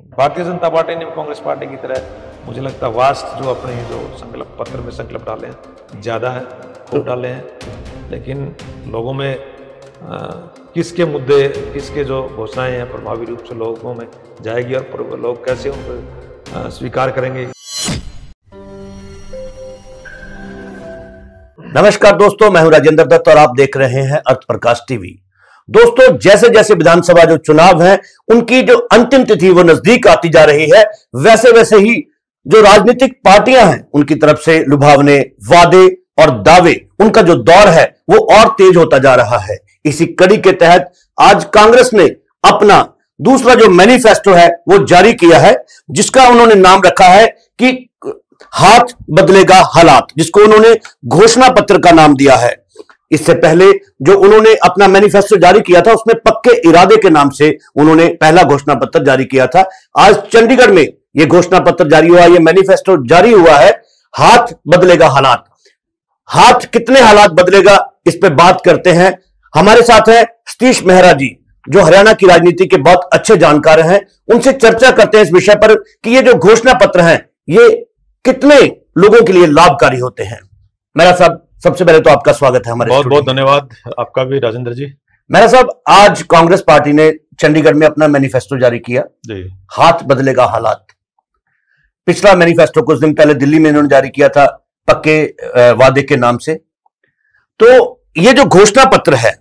Bharatiya Janata party ने Congress party की तरह मुझे लगता है वास्ट जो अपने जो संकल्प पत्र में संकल्प डाले हैं ज़्यादा है खूब डाले हैं। लेकिन लोगों में आ, किसके मुद्दे किसके जो घोषणाएँ हैं प्रभावी रूप से लोगों में जाएगी और लोग कैसे उनको स्वीकार करेंगे। नमस्कार दोस्तों मैं हूँ राजेंद्र दत्त और आप देख रहे हैं अर्थ प्रकाश टीवी। दोस्तों, जैसे जैसे विधानसभा जो चुनाव है, उनकी जो अंतिम तिथि वो नज़दीक आती जा रही है, वैसे वैसे ही जो राजनीतिक पार्टियाँ हैं, उनकी तरफ़ से लुभावने वादे और दावे, उनका जो दौर है, वो और तेज होता जा रहा है। इसी कड़ी के तहत आज कांग्रेस ने अपना दूसरा जो मैनिफेस्टो है, वो जारी किया है, जिसका उन्होंने नाम रखा है कि हाथ बदलेगा हालात, जिसको उन्होंने घोषणा पत्र का नाम दिया है। इससे पहले जो उन्होंने अपना मैनिफेस्टो जारी किया था, उसमें पक्के इरादे के नाम से उन्होंने पहला घोषणा पत्र जारी किया था। आज चंडीगढ़ में यह घोषणा पत्र जारी हुआ यह मैनिफेस्टो जारी हुआ है। हाथ बदलेगा हालात। हाथ कितने हालात बदलेगा, इस पर बात करते हैं। हमारे साथ है सतीश मेहरा जी, जो हरियाणा की राजनीति के बहुत अच्छे जानकार हैं। उनसे चर्चा करते हैं इस विषय पर कि ये जो घोषणा पत्र हैं, ये कितने लोगों के लिए लाभकारी होते हैं। मेरा साहब सबसे पहले तो आपका स्वागत है हमारे बहुत बहुत धन्यवाद आपका भी राजेंद्र जी। मेरा साहब आज कांग्रेस पार्टी ने चंडीगढ़ में अपना मैनिफेस्टो जारी किया। जी। हाथ बदलेगा हालात। पिछला मैनिफेस्टो कुछ दिन पहले दिल्ली में इन्होंने जारी किया था पक्के वादे के नाम से। तो ये जो घोषणा पत्र है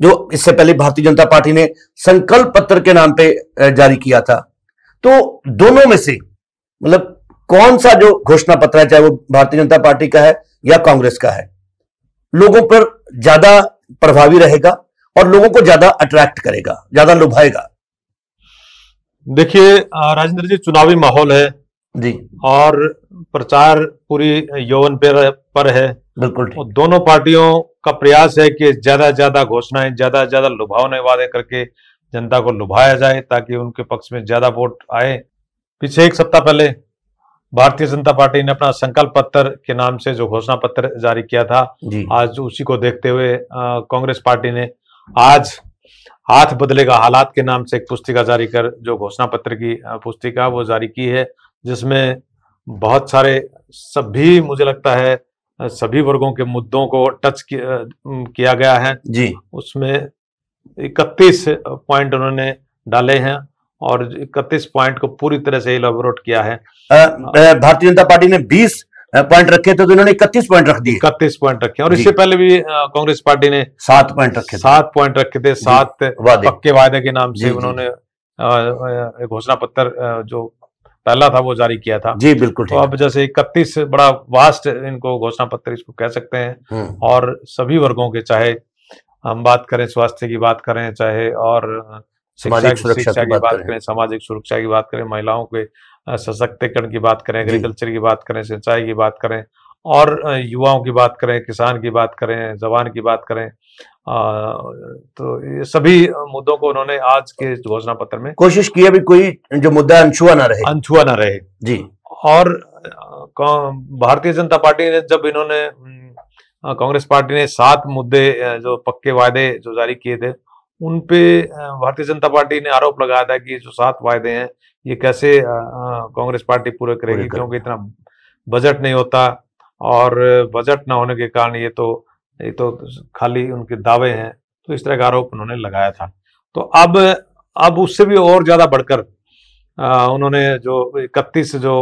जो इससे पहले भारतीय जनता पार्टी ने संकल्प पत्र के नाम पे जारी किया था तो दोनों में से मतलब कौन सा जो घोषणा पत्र है चाहे वो भारतीय जनता पार्टी का है या कांग्रेस का है लोगों पर ज़्यादा प्रभावी रहेगा और लोगों को ज़्यादा अट्रैक्ट करेगा ज़्यादा लुभाएगा। देखिए राजेंद्र जी चुनावी माहौल है। जी। और प्रचार पूरी यौवन पर पर है। बिल्कुल दोनों पार्टियों का प्रयास है कि ज़्यादा ज़्यादा घोषणाएँ ज़्यादा ज़्यादा लुभावने वादे करके जनता को लुभाया जाए ताकि उनके पक्ष में ज़्यादा वोट आए। पीछे एक सप्ताह पहले भारतीय जनता पार्टी ने अपना संकल्प पत्र के नाम से जो घोषणा पत्र जारी किया था आज उसी को देखते हुए कांग्रेस पार्टी ने आज हाथ बदलेगा हालात के नाम से एक पुस्तिका जारी कर जो घोषणा पत्र की पुस्तिका वो जारी की है जिसमें बहुत सारे सभी मुझे लगता है सभी वर्गों के मुद्दों को टच किया गया है। जी। उसमें इकतीस पॉइंट उन्होंने डाले हैं और इकतीस पॉइंट को पूरी तरह से इलाबोरेट किया है। भारतीय जनता पार्टी ने बीस पॉइंट रखे थे तो इन्होंने इकतीस पॉइंट रख दिए। इकतीस पॉइंट रखे। और इससे पहले भी कांग्रेस पार्टी ने सात पॉइंट रखे सात पॉइंट रखे थे। सात पक्के वायदे के नाम से उन्होंने घोषणा पत्र जो पहला था वो जारी किया था। जी बिल्कुल तो अब जैसे इकतीस बड़ा वास्ट इनको घोषणा पत्र इसको कह सकते हैं। हम्म। और सभी वर्गों के चाहे हम बात करें स्वास्थ्य की बात करें चाहे और सामाजिक सुरक्षा की बात करें। सामाजिक सुरक्षा की बात करें महिलाओं के सशक्तिकरण की बात करें एग्रीकल्चर की बात करें सिंचाई की बात करें और युवाओं की बात करें किसान की बात करें जवान की बात करें आ, तो ये सभी मुद्दों को उन्होंने आज के घोषणा पत्र में कोशिश की अभी कोई जो मुद्दा अनछुआ ना रहे। अनछुआ ना रहे। जी। और भारतीय जनता पार्टी ने जब इन्होंने कांग्रेस पार्टी ने सात मुद्दे जो पक्के वायदे जो जारी किए थे उन पे भारतीय जनता पार्टी ने आरोप लगाया था कि जो सात वायदे हैं ये कैसे कांग्रेस पार्टी पूरे करेगी क्योंकि इतना बजट नहीं होता और बजट ना होने के कारण ये तो ये तो खाली उनके दावे हैं। तो इस तरह का आरोप उन्होंने लगाया था। तो अब अब उससे भी और ज़्यादा बढ़कर उन्होंने जो इकतीस जो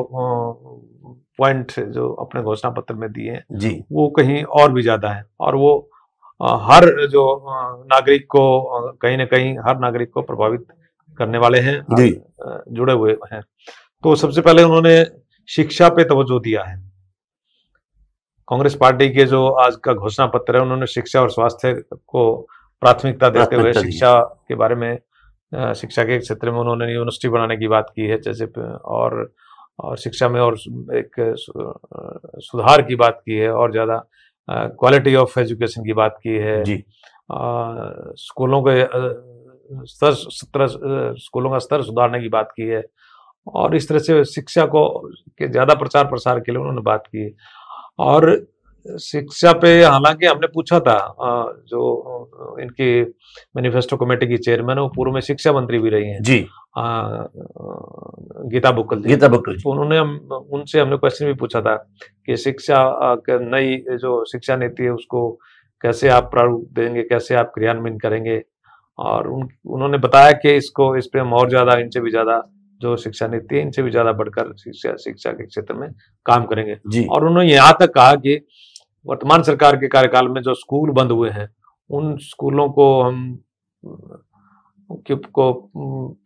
पॉइंट जो अपने घोषणा पत्र में दिए हैं जी। वो कहीं और भी ज़्यादा है। और वो हर जो नागरिक को कहीं ना कहीं हर नागरिक को प्रभावित करने वाले हैं जुड़े हुए हैं। तो सबसे पहले उन्होंने शिक्षा पे तवज्जो दिया है। कांग्रेस पार्टी के जो आज का घोषणा पत्र है उन्होंने शिक्षा और स्वास्थ्य को प्राथमिकता देते हुए शिक्षा के बारे में शिक्षा के क्षेत्र में उन्होंने यूनिवर्सिटी बनाने की बात की है जैसे और और शिक्षा में और एक सुधार की बात की है और ज़्यादा क्वालिटी ऑफ़ एजुकेशन की बात की है। जी। स्कूलों के स्तर स्तर स्कूलों का स्तर सुधारने की बात की है और इस तरह से शिक्षा को के ज़्यादा प्रचार प्रसार के लिए उन्होंने बात की और शिक्षा पे हालाँकि हमने पूछा था जो इनकी मैनिफेस्टो कमेटी की चेयरमैन है वो पूर्व में शिक्षा मंत्री भी रही हैं। जी। गीता बुक्कल जी गीता बुक्कल जी तो उन्होंने हम उनसे हमने क्वेश्चन भी पूछा था कि शिक्षा नई जो शिक्षा नीति है उसको कैसे आप प्रारूप देंगे कैसे आप क्रियान्वयन करेंगे? और उन, उन्होंने बताया कि इसको इस पे हम और ज़्यादा इनसे भी ज़्यादा जो शिक्षा नीति है इनसे भी ज़्यादा बढ़कर शिक्षा शिक्षा के क्षेत्र में काम करेंगे। जी। और उन्होंने यहाँ तक कहा कि वर्तमान सरकार के कार्यकाल में जो स्कूल बंद हुए हैं उन स्कूलों को हम कि-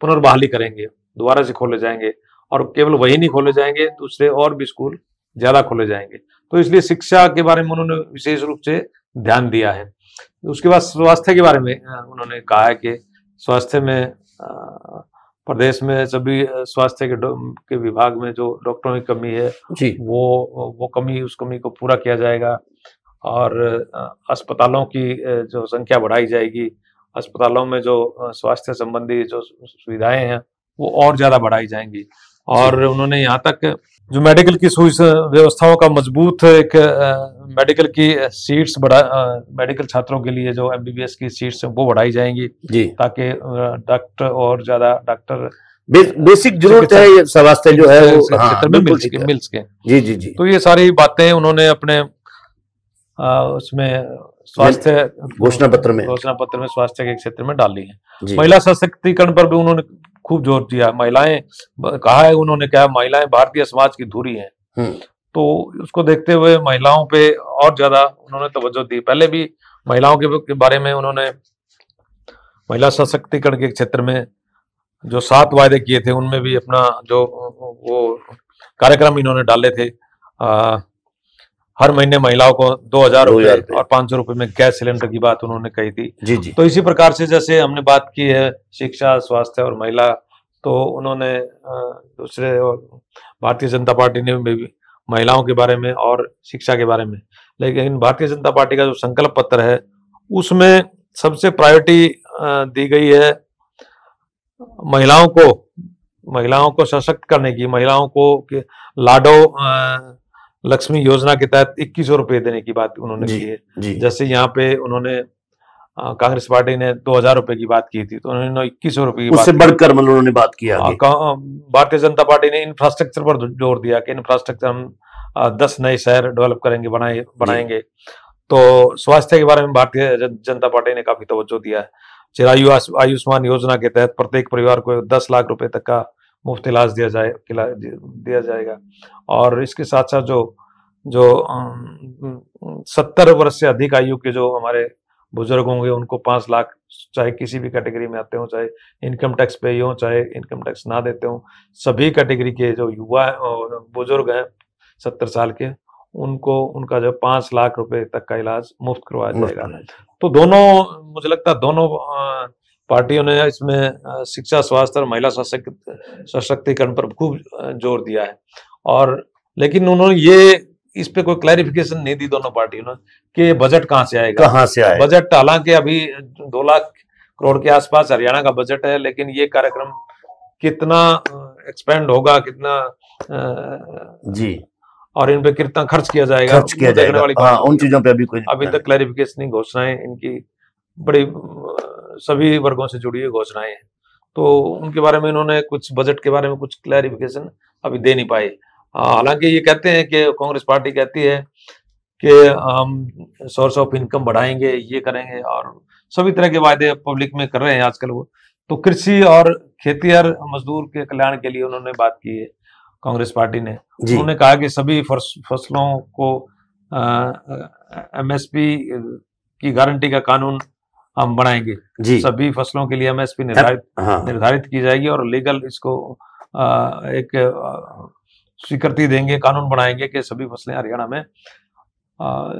पुनर्बहाली करेंगे दोबारा से खोले जाएँगे और केवल वही नहीं खोले जाएँगे दूसरे और भी स्कूल ज़्यादा खोले जाएँगे। तो इसलिए शिक्षा के बारे में उन्होंने विशेष रूप से ध्यान दिया है। उसके बाद स्वास्थ्य के बारे में उन्होंने कहा है कि स्वास्थ्य में प्रदेश में सभी स्वास्थ्य के के विभाग में जो डॉक्टरों की कमी है जी। वो वो कमी उस कमी को पूरा किया जाएगा और अस्पतालों की जो संख्या बढ़ाई जाएगी अस्पतालों में जो स्वास्थ्य संबंधी जो सुविधाएँ हैं वो और ज़्यादा बढ़ाई जाएँगी। और उन्होंने यहाँ तक जो मेडिकल की व्यवस्थाओं का मज़बूत एक मेडिकल की सीट्स बढ़ा मेडिकल छात्रों के लिए जो एमबीबीएस की सीट्स हैं वो बढ़ाई जाएँगी। जी। ताकि डॉक्टर और ज़्यादा डॉक्टर बेसिक ज़रूरत है स्वास्थ्य जो है वो हाँ, क्षेत्र में मिल सके मिल सके। जी जी जी। तो ये सारी बातें उन्होंने अपने आ, उसमें स्वास्थ्य घोषणा पत्र में। घोषणा पत्र में स्वास्थ्य के क्षेत्र में डाली है। महिला सशक्तिकरण पर भी उन्होंने खूब ज़ोर दिया। महिलाएँ कहा है उन्होंने क्या महिलाएँ भारतीय समाज की धुरी हैं। हम्म, तो उसको देखते हुए महिलाओं पे और ज़्यादा उन्होंने तवज्जो दी। पहले भी महिलाओं के, के बारे में उन्होंने महिला सशक्तिकरण के क्षेत्र में जो सात वायदे किए थे उनमें भी अपना जो वो कार्यक्रम इन्होंने डाले थे आ, हर महीने महिलाओं को दो हज़ार 2000 रुपए रुपए। और पाँच सौ रुपए में गैस सिलेंडर की बात उन्होंने कही थी। जी जी। तो इसी प्रकार से जैसे हमने बात की है शिक्षा स्वास्थ्य और महिला तो उन्होंने दूसरे और भारतीय जनता पार्टी ने भी महिलाओं के बारे में और शिक्षा के बारे में। लेकिन भारतीय जनता पार्टी का जो संकल्प पत्र है उसमें सबसे प्रायोरिटी दी गई है महिलाओं को महिलाओं को सशक्त करने की महिलाओं को लाडो लक्ष्मी योजना के तहत इक्कीस सौ रुपये देने की बात उन्होंने की है। जैसे यहाँ पे उन्होंने कांग्रेस पार्टी ने दो हज़ार रुपए की बात की थी तो उन्होंने इक्कीस सौ रुपए की उससे बढ़कर मतलब उन्होंने बात किया भारतीय जनता पार्टी ने इंफ्रास्ट्रक्चर पर ज़ोर दिया कि इंफ्रास्ट्रक्चर हम दस नए शहर डेवलप करेंगे बनाए बनाएँगे। तो स्वास्थ्य के बारे में भारतीय जनता पार्टी ने काफ़ी तवज्जो दिया है। चिरायु आयुष्मान योजना के तहत प्रत्येक परिवार को दस लाख रुपए तक का मुफ़्त इलाज दिया जाए दिया जाएगा। और इसके साथ साथ जो जो सत्तर वर्ष से अधिक आयु के जो हमारे बुज़ुर्ग होंगे उनको पाँच लाख चाहे किसी भी कैटेगरी में आते हो चाहे इनकम टैक्स पे हो चाहे इनकम टैक्स ना देते हो सभी कैटेगरी के जो युवा और बुज़ुर्ग हैं सत्तर साल के उनको उनका जो पाँच लाख रुपए तक का इलाज मुफ़्त करवाया जाएगा। तो दोनों मुझे लगता है दोनों पार्टियों ने इसमें शिक्षा स्वास्थ्य और महिला सशक्त सशक्तिकरण पर खूब ज़ोर दिया है। और लेकिन उन्होंने ये इस पे कोई क्लैरिफिकेशन नहीं दी दोनों पार्टियों ने कि बजट कहाँ से आएगा। कहाँ से आए बजट हालाँकि अभी दो लाख करोड़ के आसपास हरियाणा का बजट है लेकिन ये कार्यक्रम कितना एक्सपेंड होगा कितना जी। और इन पे कितना खर्च किया जाएगा खर्च किया जाएगा। वाली हाँ उन चीज़ों पे अभी कोई अभी तक क्लैरिफिकेशन घोषणाएँ इनकी बड़ी सभी वर्गों से जुड़ी हुई घोषणाएँ हैं। तो उनके बारे में इन्होंने कुछ बजट के बारे में कुछ क्लैरिफिकेशन अभी दे नहीं पाए। हालाँकि ये कहते हैं कि कांग्रेस पार्टी कहती है कि हम सोर्स ऑफ़ इनकम बढ़ाएँगे ये करेंगे और सभी तरह के वायदे पब्लिक में कर रहे हैं आजकल वो। तो कृषि और खेती और मजदूर के कल्याण के लिए उन्होंने बात की है कांग्रेस पार्टी ने। उन्होंने कहा कि सभी फ़सलों को एमएसपी की गारंटी का कानून हम बनाएँगे जी। सभी फ़सलों के लिए एमएसपी निर्धारित हाँ। निर्धारित की जाएगी और लीगल इसको अ, एक स्वीकृति देंगे कानून बनाएँगे कि सभी फ़सलें हरियाणा में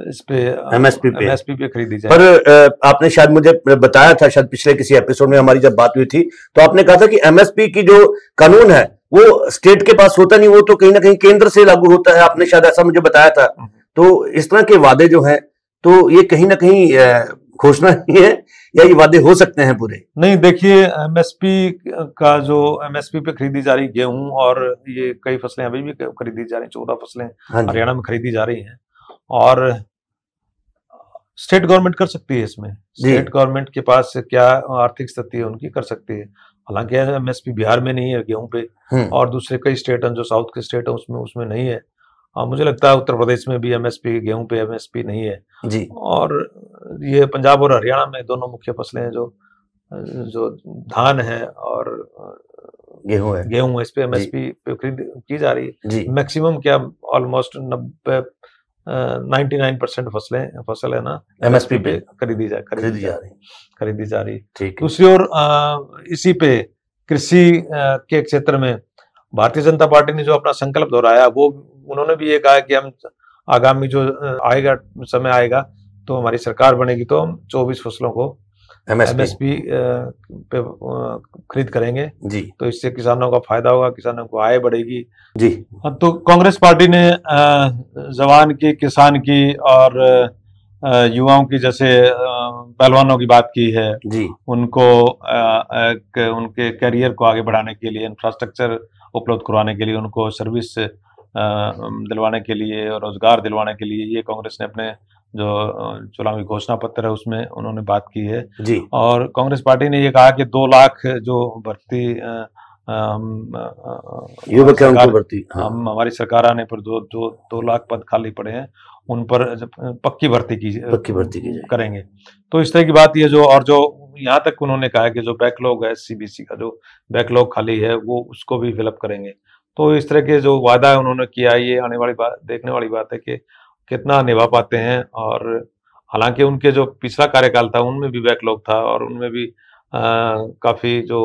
इस पे MSP पे। एमएसपी पे खरीदी जाए। अ, आपने शायद मुझे बताया था शायद पिछले किसी एपिसोड में हमारी जब बात हुई थी तो आपने कहा था कि एमएसपी की जो कानून है वो स्टेट के पास होता नहीं वो तो कहीं ना कहीं केंद्र से लागू होता है। आपने शायद ऐसा मुझे बताया था। हम्म। तो इस तरह के वादे जो हैं तो ये कहीं ना कहीं घोषणा ही है या ये वादे हो सकते हैं पूरे? नहीं देखिए एमएसपी का जो एमएसपी पे खरीदी जा रही गेहूँ और ये कई फ़सलें अभी भी खरीदी जा रही चौदह फ़सलें हाँ हरियाणा में खरीदी जा रही हैं और स्टेट गवर्नमेंट कर सकती है इसमें। स्टेट गवर्नमेंट के पास क्या आर्थिक स्थिति है उनकी कर सकती है। हालाँकि एमएसपी बिहार में नहीं है गेहूँ पे हम्म, और दूसरे कई स्टेट हैं जो साउथ के स्टेट हैं उसमें उसमें नहीं है। हाँ, मुझे लगता है उत्तर प्रदेश में भी एमएसपी गेहूँ पे एमएसपी नहीं है। जी। और ये पंजाब और हरियाणा में दोनों मुख्य फ़सलें हैं जो जो धान है और गेहूँ है। गेहूँ है। इस पे एमएसपी पे खरीद की जा रही है। मैक्सिमम क्या ऑलमोस्ट नब्बे नाइन्टी नाइन परसेंट फ़सलें फ़सल है ना MSP पे खरीदी जा खरीदी जा रही खरीदी जा रही है। ठीक दूसरी ओर इसी पे कृषि के क्षेत्र में भारतीय जनता पार्टी ने जो अपना संकल्प दोहराया वो उन्होंने भी ये कहा कि हम आगामी जो आएगा समय आएगा तो हमारी सरकार बनेगी तो हम 24 फ़सलों को एमएसपी पे खरीद करेंगे। जी। तो इससे किसानों का फ़ायदा होगा किसानों को आय बढ़ेगी। जी। तो कांग्रेस पार्टी ने जवान की किसान की और युवाओं की जैसे पहलवानों की बात की है। जी। उनको एक उनके करियर को आगे बढ़ाने के लिए इंफ्रास्ट्रक्चर उपलब्ध करवाने के लिए उनको सर्विस दिलवाने के लिए और रोज़गार दिलवाने के लिए ये कांग्रेस ने अपने जो चुनावी घोषणा पत्र है उसमें उन्होंने बात की है। जी। और कांग्रेस पार्टी ने ये कहा कि दो लाख जो भर्ती युवक है भर्ती हाँ, हम हमारी सरकार आने पर जो जो दो लाख पद खाली पड़े हैं उन पर पक्की भर्ती की पक्की भर्ती की करेंगे। तो इस तरह की बात ये जो और जो यहाँ तक उन्होंने कहा कि जो बैकलॉग है सीबीसी का जो बैकलॉग खाली है वो उसको भी फिलअप करेंगे। तो इस तरह के जो वादा है उन्होंने किया ये आने वाली बात देखने वाली बात है कि कितना निभा पाते हैं और हालाँकि उनके जो पिछला कार्यकाल था उनमें भी बैकलॉग था और उनमें भी अ, काफ़ी जो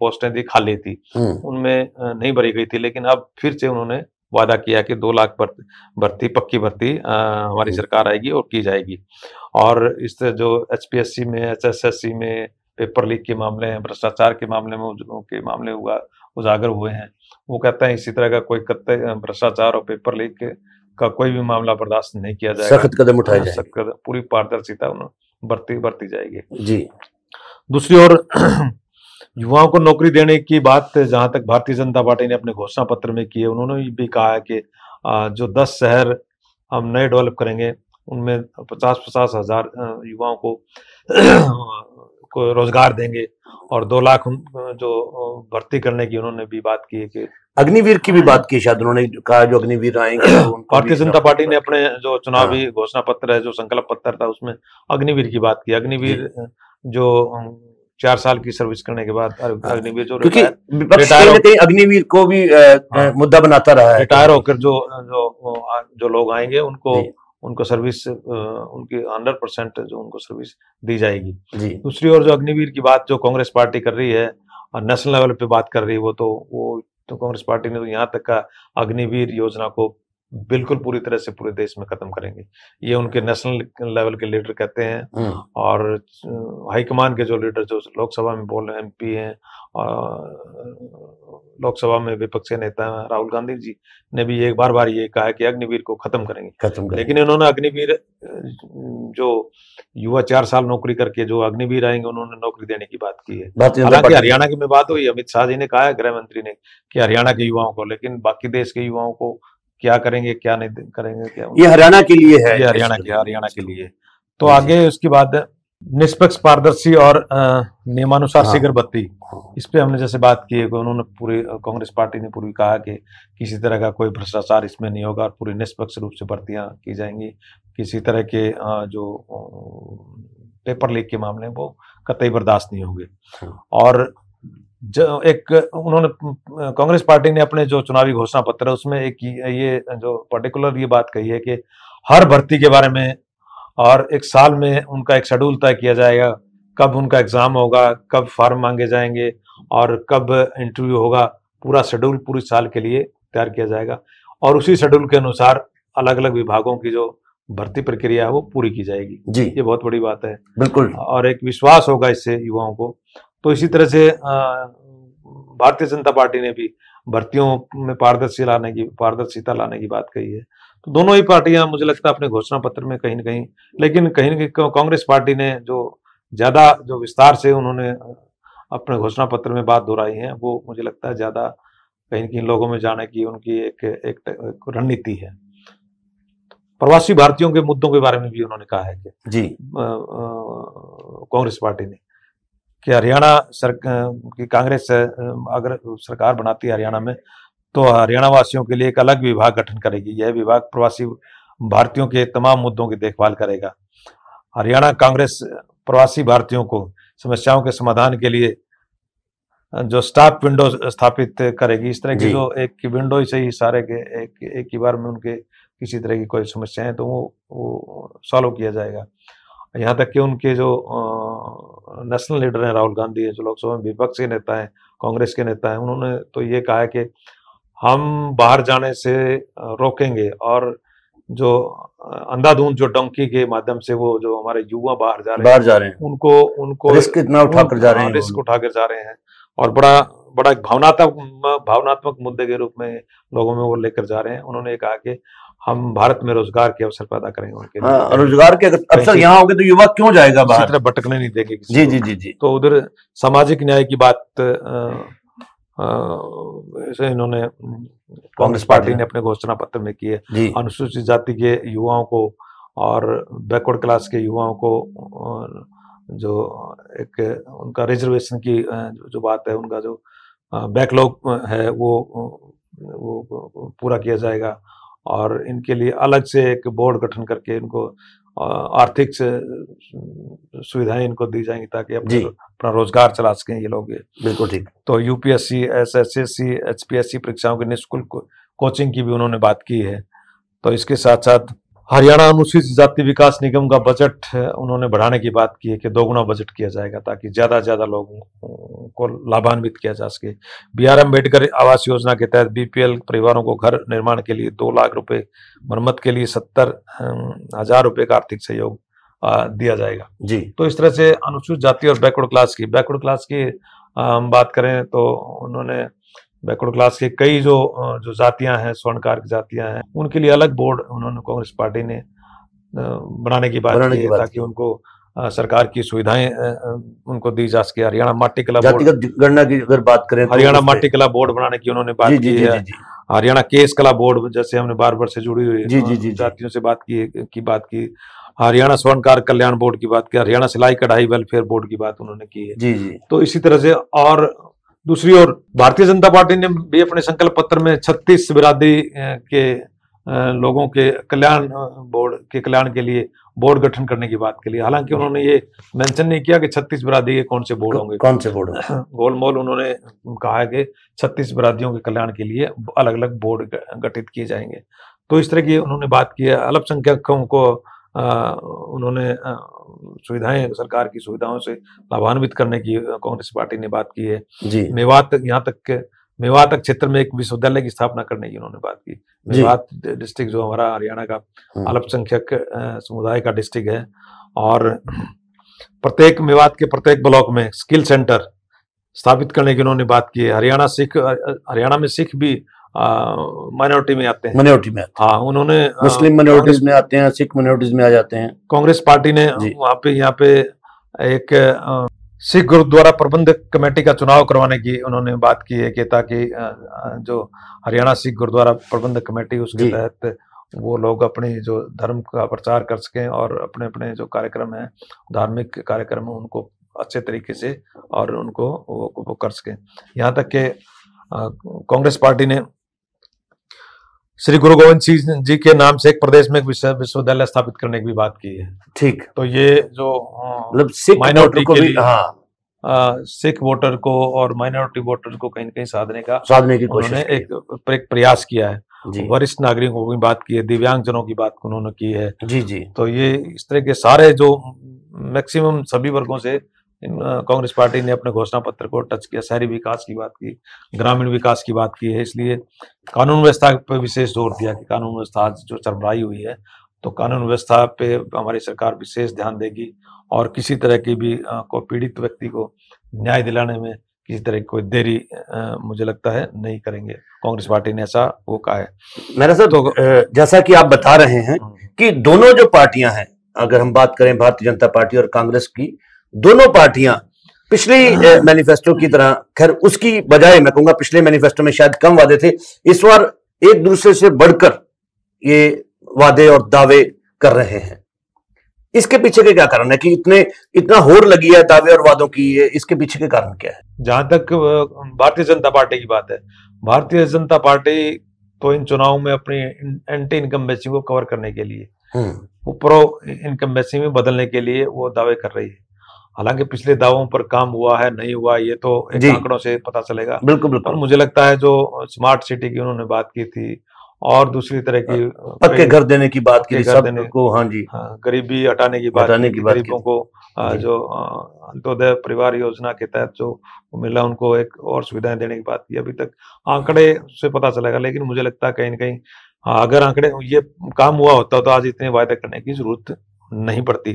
पोस्टें थी खाली थी हम्म, उनमें नहीं भरी गई थी। लेकिन अब फिर से उन्होंने वादा किया कि दो लाख भर्ती भर्ती पक्की भर्ती हमारी हम्म। सरकार आएगी और की जाएगी। और इस जो एचपीएससी में एचएसएससी में पेपर लीक के मामले हैं भ्रष्टाचार के मामले में के मामले हुआ उजागर हुए हैं वो कहते हैं इसी तरह का कोई कत्ते भ्रष्टाचार और पेपर लीक के- का कोई भी मामला बर्दाश्त नहीं किया जाएगा। सख्त कदम उठाए हाँ, जाए सख्त कदम- पूरी पारदर्शिता बरती बरती जाएगी। जी। दूसरी ओर युवाओं को नौकरी देने की बात जहाँ तक भारतीय जनता पार्टी ने अपने घोषणा पत्र में की है उन्होंने भी कहा है कि जो दस शहर हम नए डेवलप करेंगे उनमें पचास पचास हज़ार युवाओं को को रोज़गार देंगे और दो लाख जो भर्ती करने की उन्होंने भी बात की है कि अग्निवीर की भी बात की शायद उन्होंने कहा जो अग्निवीर आएँगे तो भारतीय जनता पार्टी ने अपने जो चुनावी हाँ। घोषणा पत्र है जो संकल्प पत्र था उसमें अग्निवीर की बात की अग्निवीर जो चार साल की सर्विस करने के बाद हाँ। अग्निवीर जो क्योंकि कहीं अग्निवीर को भी हाँ। मुद्दा बनाता रहा है रिटायर होकर जो जो जो लोग आएँगे उनको। उनको सर्विस उनके हंड्रेड परसेंट जो उनको सर्विस दी जाएगी। जी। दूसरी ओर जो अग्निवीर की बात जो कांग्रेस पार्टी कर रही है और नेशनल लेवल पे बात कर रही है वो तो वो तो कांग्रेस पार्टी ने तो यहाँ तक का अग्निवीर योजना को बिल्कुल पूरी तरह से पूरे देश में खत्म करेंगे। ये उनके नेशनल लेवल के लीडर कहते हैं। हम्म, और हाईकमान के जो लीडर जो लोकसभा में बोल रहे हैं एमपी हैं और लोकसभा में विपक्षी नेता राहुल गांधी जी ने भी एक बार बार ये कहा है कि अग्निवीर को खत्म करेंगे। खत्म लेकिन इन्होंने अग्निवीर जो युवा चार साल नौकरी करके जो अग्निवीर आएँगे उन्होंने नौकरी देने की बात की है। हालाँकि हरियाणा की में बात हुई अमित शाह जी ने कहा है गृह मंत्री ने कि हरियाणा के युवाओं को लेकिन बाकी देश के युवाओं को क्या करेंगे क्या नहीं करेंगे क्या ये हरियाणा के लिए है। ये हरियाणा के हरियाणा के लिए। तो आगे उसके बाद निष्पक्ष पारदर्शी और नियमानुसार हाँ। शीघ्र बत्ती। इस पे हमने जैसे बात की है उन्होंने पूरी कांग्रेस पार्टी ने पूरी कहा कि किसी तरह का कोई भ्रष्टाचार इसमें नहीं होगा और पूरी निष्पक्ष रूप से भर्तियाँ की जाएँगी। किसी तरह के जो पेपर लीक के मामले वो कतई बर्दाश्त नहीं होंगे। हाँ। और जो एक उन्होंने कांग्रेस पार्टी ने अपने जो चुनावी घोषणा पत्र है उसमें एक ये जो पर्टिकुलर ये बात कही है कि हर भर्ती के बारे में और एक साल में उनका एक शेड्यूल तय किया जाएगा कब उनका एग्ज़ाम होगा कब फॉर्म मांगे जाएँगे और कब इंटरव्यू होगा पूरा शेड्यूल पूरे साल के लिए तैयार किया जाएगा और उसी शेड्यूल के अनुसार अलग अलग विभागों की जो भर्ती प्रक्रिया है वो पूरी की जाएगी। जी। ये बहुत बड़ी बात है। बिल्कुल। और एक विश्वास होगा इससे युवाओं को तो इसी तरह से भारतीय जनता पार्टी ने भी भर्तियों में पारदर्शी लाने की पारदर्शिता लाने की बात कही है। तो दोनों ही पार्टियाँ मुझे लगता है अपने घोषणा पत्र में कहीं ना कहीं लेकिन कहीं ना कहीं कांग्रेस पार्टी ने जो ज़्यादा जो विस्तार से उन्होंने अपने घोषणा पत्र में बात दोहराई है वो मुझे लगता है ज़्यादा कहीं कहीं लोगों में जाने की उनकी एक एक, एक रणनीति है। प्रवासी भारतीयों के मुद्दों के बारे में भी उन्होंने कहा है कि जी। कांग्रेस पार्टी ने। कि हरियाणा सर की कांग्रेस अगर सरकार बनाती है हरियाणा में तो हरियाणा वासियों के लिए एक अलग विभाग गठन करेगी। यह विभाग प्रवासी भारतीयों के तमाम मुद्दों की देखभाल करेगा। हरियाणा कांग्रेस प्रवासी भारतीयों को समस्याओं के समाधान के लिए जो स्टाफ विंडो स्थापित करेगी इस तरह की जो। एक विंडो से ही सारे के एक एक ही बार में उनके किसी तरह की कोई समस्या है तो वो वो सॉल्व किया जाएगा। यहाँ तक कि उनके जो नेशनल लीडर हैं राहुल गांधी है जो लोकसभा में विपक्ष के नेता हैं कांग्रेस के नेता हैं उन्होंने तो ये कहा है कि हम बाहर जाने से रोकेंगे और जो अंधाधुंध जो डंकी के माध्यम से वो जो हमारे युवा बाहर जा रहे बाहर जा रहे हैं। उनको उनको रिस्क इतना उठाकर जा रहे हैं रिस्क उठाकर जा रहे हैं और बड़ा बड़ा एक भावनात्मक भावनात्मक मुद्दे के रूप में लोगों में वो लेकर जा रहे हैं। उन्होंने कहा कि हम भारत में रोज़गार के अवसर पैदा करेंगे उनके हाँ, रोज़गार के अवसर यहाँ होंगे तो युवा क्यों जाएगा बाहर? तरह भटकने नहीं देंगे जी जी जी जी। तो उधर सामाजिक न्याय की बात ऐसे इन्होंने कांग्रेस पार्टी ने अपने घोषणा पत्र में की है अनुसूचित जाति के युवाओं को और बैकवर्ड क्लास के युवाओं को जो एक उनका रिजर्वेशन की जो बात है उनका जो बैकलॉग है वो वो पूरा किया जाएगा। और इनके लिए अलग से एक बोर्ड गठन करके इनको आर्थिक सुविधाएँ इनको दी जाएँगी ताकि अपने अपना रोज़गार चला सकें ये लोग। बिल्कुल ठीक। तो UPSC S S S C H P S C परीक्षाओं के निःशुल्क कोचिंग की भी उन्होंने बात की है। तो इसके साथ साथ हरियाणा अनुसूचित जाति विकास निगम का बजट उन्होंने बढ़ाने की बात की है कि दोगुना बजट किया जाएगा ताकि ज़्यादा से ज़्यादा लोगों को लाभान्वित किया जा सके। बी आर अंबेडकर आवास योजना के तहत बीपीएल परिवारों को घर निर्माण के लिए दो लाख रुपए मरम्मत के लिए सत्तर हज़ार रुपए का आर्थिक सहयोग दिया जाएगा। जी। तो इस तरह से अनुसूचित जाति और बैकवर्ड क्लास की बैकवर्ड क्लास की हम बात करें तो उन्होंने बैकवर्ड क्लास के कई जो जो जातियाँ हैं स्वर्णकार की जातियाँ हैं उनके लिए अलग बोर्ड उन्होंने कांग्रेस पार्टी ने बनाने की बात की ताकि उनको सरकार की सुविधाएँ उनको दी जा सके। हरियाणा माटी कला बोर्ड। गणना की अगर बात करें तो हरियाणा माटी कला बोर्ड बनाने की उन्होंने बात की है। हरियाणा केस कला बोर्ड जैसे हमने बार बार से जुड़ी हुई जी जी जी। जातियों से बात की की बात की। हरियाणा स्वर्णकार कल्याण बोर्ड की बात की हरियाणा सिलाई कढ़ाई वेलफेयर बोर्ड की बात उन्होंने की है। जी जी। तो इसी तरह से और दूसरी ओर भारतीय जनता पार्टी ने भी अपने संकल्प पत्र में छत्तीस बिरादरी के लोगों के कल्याण बोर्ड के कल्याण के लिए बोर्ड गठन करने की बात के लिए। हालाँकि उन्होंने ये मेंशन नहीं किया कि छत्तीस बिरादरी के कौन से बोर्ड होंगे। कौन से बोर्ड गोलमोल उन्होंने कहा है कि छत्तीस बिरादियों के कल्याण के लिए अलग अलग बोर्ड गठित किए जाएँगे। तो इस तरह की उन्होंने बात की है। अल्पसंख्यकों को उन्होंने सुविधाएँ सरकार की सुविधाओं से लाभान्वित करने की कांग्रेस पार्टी ने बात की है। जी। मेवात यहाँ तक मेवात क्षेत्र में एक विश्वविद्यालय की स्थापना करने की उन्होंने बात की। मेवात डिस्ट्रिक्ट जो हमारा हरियाणा का हम्म। अल्पसंख्यक समुदाय का डिस्ट्रिक्ट है और प्रत्येक मेवात के प्रत्येक ब्लॉक में स्किल सेंटर स्थापित करने की उन्होंने बात की है। हरियाणा सिख हरियाणा में सिख भी माइनॉरिटी में आते हैं। माइनॉरिटी में हाँ। उन्होंने मुस्लिम माइनॉरिटीज में आते हैं सिख माइनॉरिटीज में आ जाते हैं। कांग्रेस पार्टी ने वहाँ पे यहाँ पे एक सिख गुरुद्वारा प्रबंधक कमेटी का चुनाव करवाने की उन्होंने बात की है कि ताकि जो हरियाणा सिख गुरुद्वारा प्रबंधक कमेटी उसके तहत वो लोग अपने जो धर्म का प्रचार कर सकें और अपने अपने जो कार्यक्रम है धार्मिक कार्यक्रम है उनको अच्छे तरीके से और उनको वो, वो कर सकें। यहाँ तक के कांग्रेस पार्टी ने श्री गुरु गोविंद सिंह जी के नाम से एक प्रदेश में एक विश्वविद्यालय स्थापित करने की भी बात की है। ठीक। तो ये जो मतलब सिख माइनॉरिटी को भी हाँ। सिख वोटर को और माइनॉरिटी वोटर को कहीं कहीं साधने का साधने की कोशिश एक, एक प्रयास किया है। वरिष्ठ नागरिकों की बात की है दिव्यांग जनों की बात उन्होंने की है। जी जी। तो ये इस तरह के सारे जो मैक्सिमम सभी वर्गों से कांग्रेस पार्टी ने अपने घोषणा पत्र को टच किया शहरी विकास की बात की ग्रामीण विकास की बात की है इसलिए कानून व्यवस्था पर विशेष ज़ोर दिया कि कानून व्यवस्था जो चरमराई हुई है तो कानून व्यवस्था पे हमारी सरकार विशेष ध्यान देगी और किसी तरह की भी को पीड़ित व्यक्ति को न्याय दिलाने में किसी तरह की कोई देरी मुझे लगता है नहीं करेंगे कांग्रेस पार्टी ने ऐसा वो कहा है मेरा सर तो जैसा कि आप बता रहे हैं हम्म। कि दोनों जो पार्टियाँ हैं अगर हम बात करें भारतीय जनता पार्टी और कांग्रेस की दोनों पार्टियाँ पिछली मैनिफेस्टो की तरह खैर उसकी बजाय मैं कहूँगा पिछले मैनिफेस्टो में शायद कम वादे थे। इस बार एक दूसरे से बढ़कर ये वादे और दावे कर रहे हैं। इसके पीछे के क्या कारण है कि इतने इतना होड़ लगी है दावे और वादों की इसके पीछे के कारण क्या है? जहाँ तक भारतीय जनता पार्टी की बात है भारतीय जनता पार्टी तो इन चुनाव में अपनी एंटी इनकम बेसिंग को कवर करने के लिए हम्म। वो प्रो इनकम बेसिंग में बदलने के लिए वो दावे कर रही है। हालाँकि पिछले दावों पर काम हुआ है नहीं हुआ ये तो आंकड़ों से पता चलेगा। बिल्कुल बिल्कुल। मुझे लगता है जो स्मार्ट सिटी की उन्होंने बात की थी और दूसरी तरह की पक्के घर देने की बात की घर देने- सबको हाँ जी। हाँ, गरीबी हटाने की बात हटाने की की बात की गरीबों को जो। अंत्योदय परिवार योजना के तहत जो मिला उनको एक और सुविधाएँ देने की बात की। अभी तक आंकड़े से पता चलेगा लेकिन मुझे लगता है कहीं ना कहीं हाँ, अगर आंकड़े ये काम हुआ होता तो आज इतने वायदे करने की ज़रूरत नहीं पड़ती।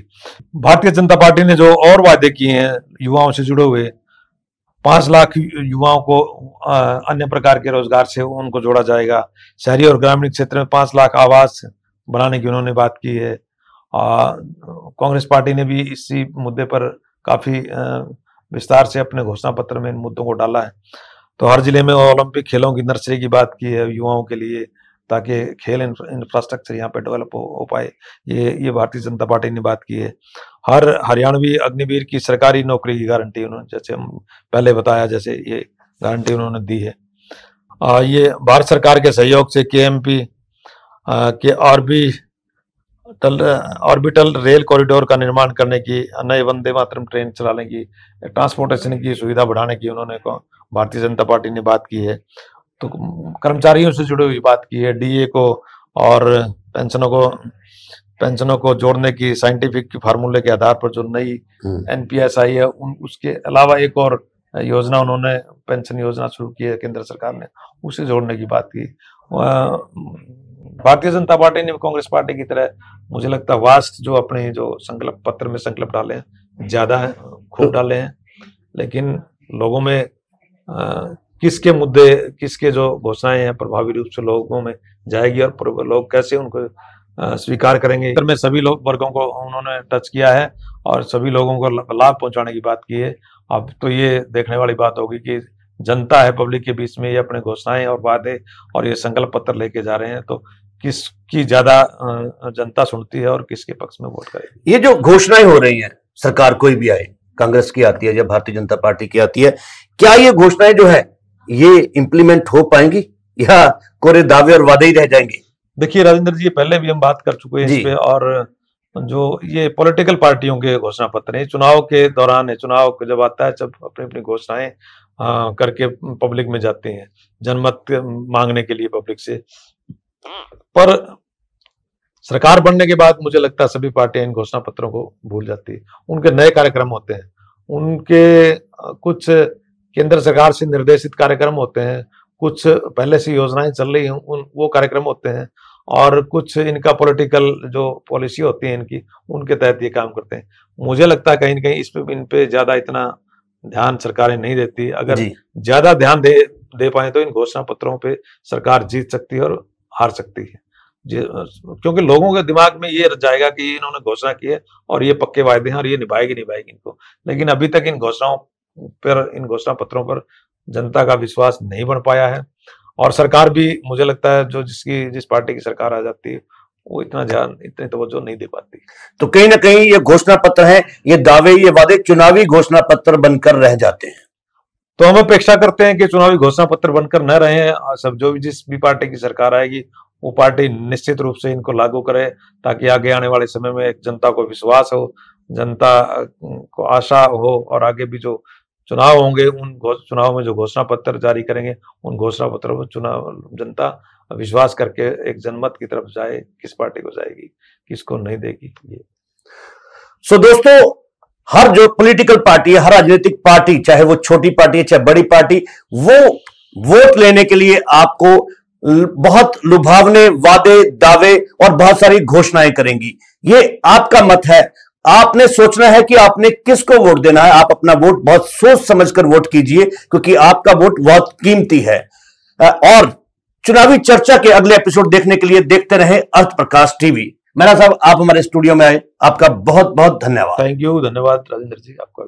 भारतीय जनता पार्टी ने जो और वादे किए हैं, युवाओं से जुड़े हुए, पाँच लाख युवाओं को अन्य प्रकार के रोज़गार से उनको जोड़ा जाएगा। शहरी और ग्रामीण क्षेत्र में पाँच लाख आवास बनाने की उन्होंने बात की है। कांग्रेस पार्टी ने भी इसी मुद्दे पर काफ़ी विस्तार से अपने घोषणा पत्र में इन मुद्दों को डाला है। तो हर ज़िले में ओलंपिक खेलों की नर्सरी की बात की है युवाओं के लिए। ताकि खेल इंफ्रास्ट्रक्चर यहाँ पे डेवलप हो, हो पाए। ये ये भारतीय जनता पार्टी ने बात की है। हर हरियाणवी अग्निवीर की सरकारी नौकरी की गारंटी उन्होंने जैसे हम पहले बताया जैसे ये गारंटी उन्होंने दी है। आ, ये भारत सरकार के सहयोग से के एम पी के ऑर्बिटल ऑर्बिटल रेल कॉरिडोर का निर्माण करने की नए वंदे मातरम ट्रेन चलाने की ट्रांसपोर्टेशन की सुविधा बढ़ाने की उन्होंने भारतीय जनता पार्टी ने बात की है। तो कर्मचारियों से जुड़ी हुई बात की है डीए को और पेंशनों को पेंशनों को जोड़ने की साइंटिफिक फार्मूले के आधार पर जो नई हम्म। एनपीएस आई है उन उसके अलावा एक और योजना उन्होंने पेंशन योजना शुरू की है केंद्र सरकार ने उसे जोड़ने की बात की भारतीय जनता पार्टी ने कांग्रेस पार्टी की तरह मुझे लगता है वास्ट जो अपने जो संकल्प पत्र में संकल्प डाले हैं ज़्यादा है खूब डाले हैं लेकिन लोगों में किसके मुद्दे, किसके जो घोषणाएँ हैं, प्रभावी रूप से लोगों में जाएगी और लोग कैसे उनको स्वीकार करेंगे। में सभी लोग, वर्गों को उन्होंने टच किया है और सभी लोगों को लाभ पहुँचाने की बात की है। अब तो ये देखने वाली बात होगी कि जनता है पब्लिक के बीच में, ये अपने घोषणाएँ और वादे और ये संकल्प पत्र लेके जा रहे हैं तो किसकी ज़्यादा जनता सुनती है और किसके पक्ष में वोट करेगी? ये जो घोषणाएँ हो रही हैं, सरकार कोई भी आए, कांग्रेस की आती है या भारतीय जनता पार्टी की आती है, क्या ये घोषणाएँ जो है ये इंप्लीमेंट हो पाएँगी? या कोरे दावे और वादे ही रह जाएँगे? देखिए राजेंद्र जी पहले भी हम बात कर चुके हैं। इस पे और जो ये पॉलिटिकल पार्टियों के घोषणा पत्र हैं चुनाव के दौरान है चुनाव जब आता है जब अपनी अपनी घोषणाएँ करके पब्लिक में जाते हैं जनमत मांगने के लिए पब्लिक से। पर सरकार बनने के बाद मुझे लगता है सभी पार्टियाँ इन घोषणा पत्रों को भूल जाती है। उनके नए कार्यक्रम होते हैं। उनके कुछ केंद्र सरकार से निर्देशित कार्यक्रम होते हैं कुछ पहले से योजनाएँ चल रही हैं उन वो कार्यक्रम होते हैं और कुछ इनका पॉलिटिकल जो पॉलिसी होती है इनकी उनके तहत ये काम करते हैं। मुझे लगता है कहीं ना कहीं इस पे इन पे ज़्यादा इतना ध्यान सरकारें नहीं देती। अगर ज़्यादा ध्यान दे दे पाए तो इन घोषणा पत्रों पे सरकार जीत सकती है और हार सकती है। क्योंकि लोगों के दिमाग में ये जाएगा कि इन्होंने घोषणा की है और ये पक्के वायदे हैं और ये निभाएगी निभाएगी इनको। लेकिन अभी तक इन घोषणाओं पर इन घोषणा पत्रों पर जनता का विश्वास नहीं बन पाया है। और सरकार भी मुझे लगता है जो जिसकी जिस पार्टी की सरकार आ जाती है वो इतना ध्यान इतनी तवज्जो नहीं दे पाती। तो कहीं ना कहीं ये घोषणा पत्र है ये दावे ये वादे चुनावी घोषणा पत्र बनकर रह जाते हैं। तो हम अपेक्षा करते हैं कि चुनावी घोषणा पत्र बनकर न रहे सब जो भी जिस भी पार्टी की सरकार आएगी वो पार्टी निश्चित रूप से इनको लागू करे ताकि आगे आने वाले समय में एक जनता को विश्वास हो जनता को आशा हो और आगे भी जो चुनाव होंगे उन चुनाव में जो घोषणा पत्र जारी करेंगे उन घोषणा पत्रों पर चुनाव जनता विश्वास करके एक जनमत की तरफ़ जाए किस पार्टी को जाएगी किसको नहीं देगी ये। सो so, दोस्तों हर जो पॉलिटिकल पार्टी है हर राजनीतिक पार्टी चाहे वो छोटी पार्टी है चाहे बड़ी पार्टी वो वोट लेने के लिए आपको बहुत लुभावने वादे दावे और बहुत सारी घोषणाएँ करेंगी। ये आपका मत है। आपने सोचना है कि आपने किसको वोट देना है? आप अपना वोट बहुत सोच समझकर वोट कीजिए, क्योंकि आपका वोट बहुत कीमती है। और चुनावी चर्चा के अगले एपिसोड देखने के लिए देखते रहे अर्थ प्रकाश टीवी। मेरा साहब, आप हमारे स्टूडियो में आए। आपका बहुत बहुत धन्यवाद। थैंक यू धन्यवाद राजेंद्र जी, आपका